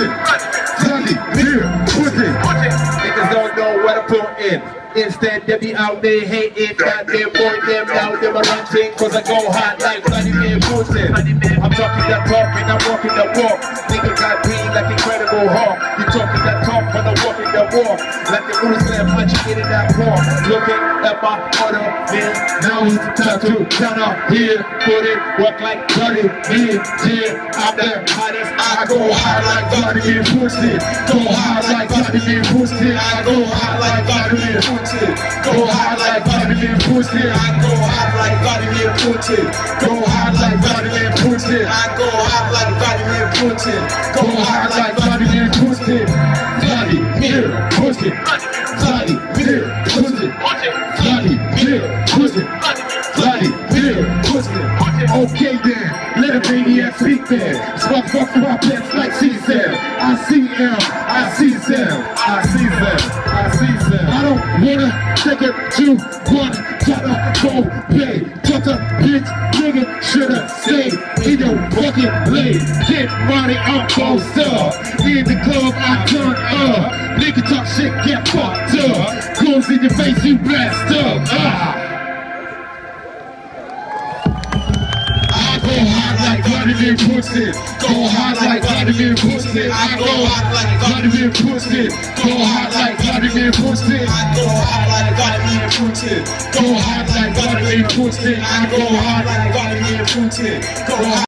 Putin. Vladimir Putin. Niggas don't know what to put in. Instead, they be out there hating, their boy them now, they a run thing, cause I go hot like Vladimir Putin. I'm talking that talk and I'm walking the walk. Nigga got green like Incredible Hulk. The walk. Like the Muslim punching in that walk. Looking at my mother, man, nose tattoo down up here. Put it, work like Vladimir, yeah. I'm the hottest, I go hot like Vladimir Putin. Go hot like Vladimir Putin. I go hot like Vladimir Putin. Go hot like Vladimir Putin. I go hot like Vladimir Putin. Go hot like Vladimir Putin. I go hot like Vladimir Putin. Go hot like Vladimir Putin. Vladimir Putin. Vladimir Putin. Vladimir Putin. Vladimir Putin. Okay then, let a maniac speak then. Smoke fuck my pets like she said. I see him, I see them, I see them, I see them. I don't wanna take it to one gotta go pay. Cut a bitch, nigga shoulda stayed in your fucking lane. Money, I'm post up. In the club, I turn up. Nigga talk shit, get fucked up. Goes in your face, you blast up. Ah. like Vladimir Putin. Go hard like Vladimir Putin. I go hard like Vladimir Putin. Go hard like Vladimir Putin. I go hard like Vladimir Putin. Go hard like Vladimir Putin. I go hard like Vladimir Putin. Go hard.